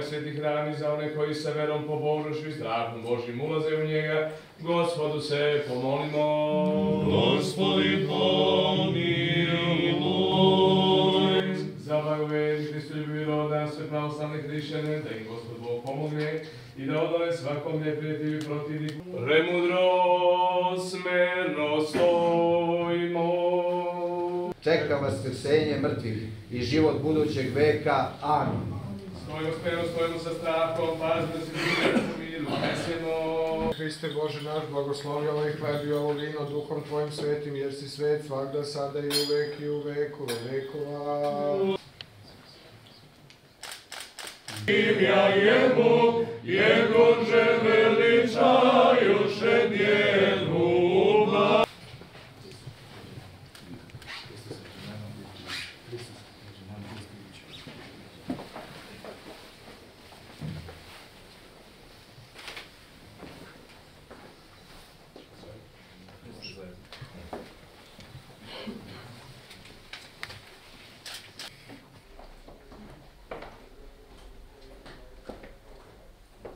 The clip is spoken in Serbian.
ovaj sveti hrani za one koji sa verom pobožnošću i strahom Božim ulaze u njega. Gospodu se pomolimo. Gospodi pomiluj. Za blagovedni Hristo ljubi roda, sve pravoslavne hrišćane, da im Gospod Bog pomogne i da odale svakom neprijatelju i protivniku. Premudro, smerno stojimo. Čeka vas krsenje mrtvih i život budućeg veka. Amin. Stojimo smjerno, stojimo sa strahom, pazimo da se druge u miru, nesemo. Hriste Bože naš, blagoslovi ovaj hleb i ovo vino Duhom Tvojim svetim, jer si svet svakda, sada i uvek i u veku vekova. Imja jemu, jego že veliča,